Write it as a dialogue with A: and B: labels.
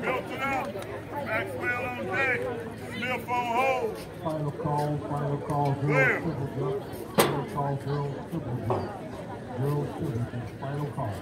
A: Melton out. Maxwell on deck. Smith on hold.
B: Final call, final call,
A: Clear.
B: Final call, zero, triple jump. Zero, triple jump, final call.